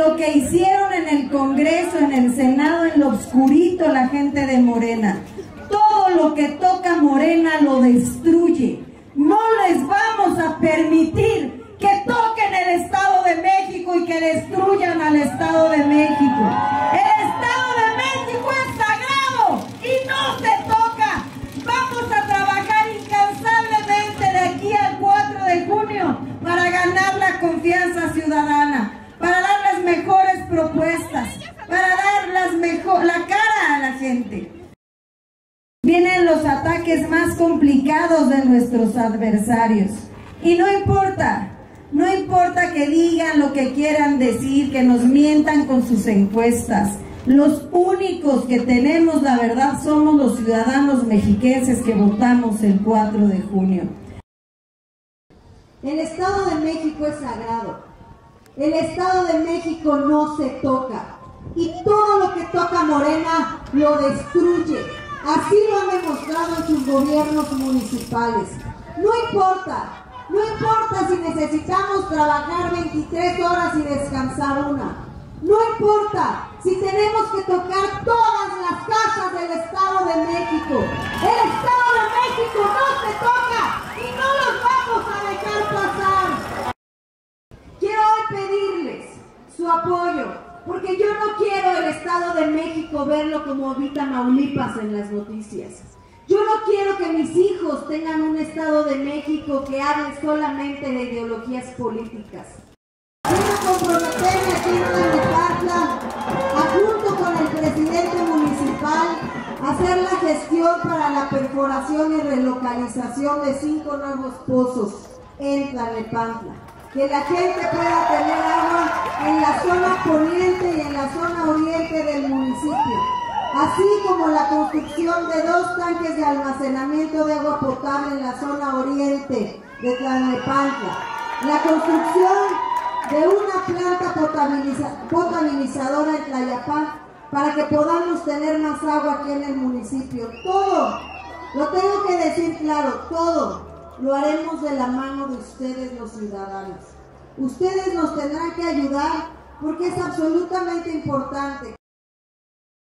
Lo que hicieron en el Congreso, en el Senado, en lo oscurito la gente de Morena. Todo lo que toca Morena lo destruye. No les vamos a permitir que toquen el Estado de México y que destruyan al Estado de México. El Estado de México es sagrado y no se toca. Vamos a trabajar incansablemente de aquí al 4 de junio para ganar la confianza ciudadana para dar las mejores propuestas, para dar las mejor, la cara a la Vienen los ataques más complicados de nuestros adversarios. Y no importa, no importa que digan lo que quieran decir, que nos mientan con sus encuestas. Los únicos que tenemos la verdad somos los ciudadanos mexiquenses que votamos el 4 de junio. El Estado de México es sagrado. El Estado de México no se toca. Y todo lo Morena lo destruye. Así lo han demostrado en sus gobiernos municipales. No importa, no importa si necesitamos trabajar 23 horas y descansar una. No importa si tenemos que tocar todas las casas del Estado de México no se toca y no los vamos a dejar pasar. Quiero hoy pedirles su apoyo, porque yo no quiero el Estado de México verlo como Vita Maulipas en las noticias. Yo no quiero que mis hijos tengan un Estado de México que hable solamente de ideologías políticas. Quiero comprometerme aquí en Nepantla, junto con el presidente municipal, a hacer la gestión para la perforación y relocalización de cinco nuevos pozos en Tlalnepantla. Que la gente pueda tener en la zona poniente y en la zona oriente del municipio así como la construcción de dos tanques de almacenamiento de agua potable en la zona oriente de Tlalnepantla, la construcción de una planta potabilizadora en Tlayapán para que podamos tener más agua aquí en el municipio. Todo, lo tengo que decir claro, todo lo haremos de la mano de ustedes los ciudadanos. Ustedes nos tendrán que ayudar porque es absolutamente importante.